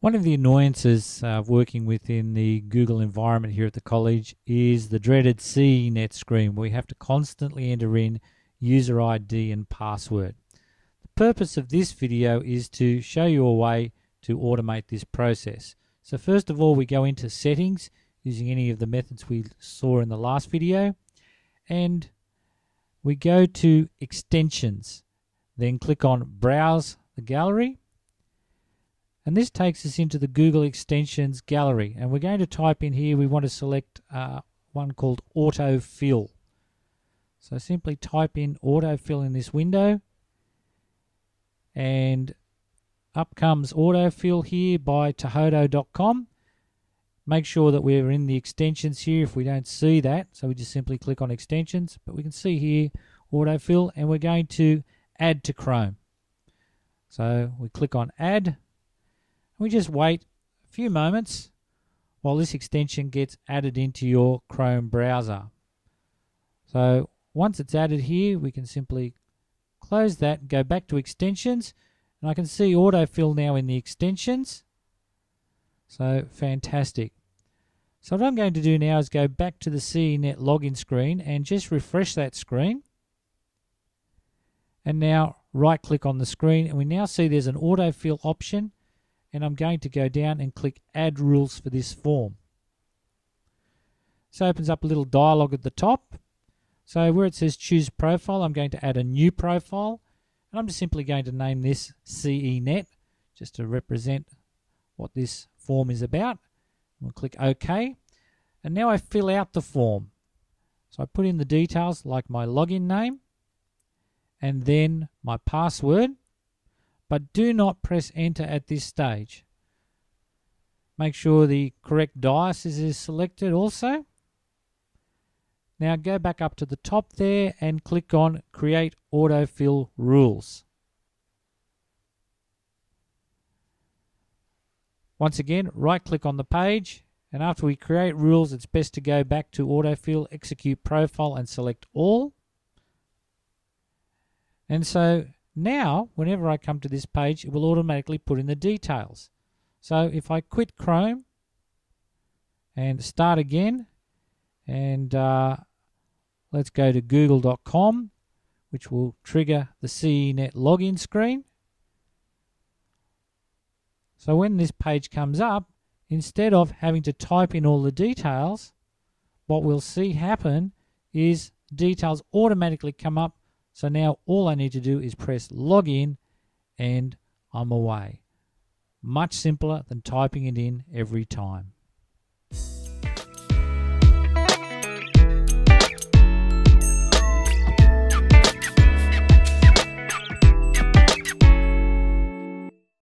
One of the annoyances uh, of working within the Google environment here at the college is the dreaded CENET screen where we have to constantly enter in user ID and password. The purpose of this video is to show you a way to automate this process. So first of all we go into settings using any of the methods we saw in the last video and we go to extensions then click on browse the gallery and this takes us into the Google Extensions gallery. And we're going to type in here, we want to select uh, one called Autofill. So simply type in Autofill in this window. And up comes Autofill here by Tohodo.com. Make sure that we're in the extensions here if we don't see that. So we just simply click on extensions. But we can see here Autofill and we're going to add to Chrome. So we click on add we just wait a few moments while this extension gets added into your Chrome browser. So once it's added here, we can simply close that, and go back to extensions, and I can see autofill now in the extensions. So fantastic. So what I'm going to do now is go back to the CENET login screen and just refresh that screen. And now right click on the screen and we now see there's an autofill option and I'm going to go down and click add rules for this form. So opens up a little dialog at the top. So where it says choose profile, I'm going to add a new profile. And I'm just simply going to name this CENET just to represent what this form is about. We'll click OK. And now I fill out the form. So I put in the details like my login name and then my password but do not press enter at this stage. Make sure the correct diocese is selected also. Now go back up to the top there and click on create autofill rules. Once again, right click on the page and after we create rules, it's best to go back to autofill, execute profile and select all. And so now, whenever I come to this page, it will automatically put in the details. So if I quit Chrome and start again, and uh, let's go to google.com, which will trigger the CENET login screen. So when this page comes up, instead of having to type in all the details, what we'll see happen is details automatically come up so now all I need to do is press login and I'm away. Much simpler than typing it in every time.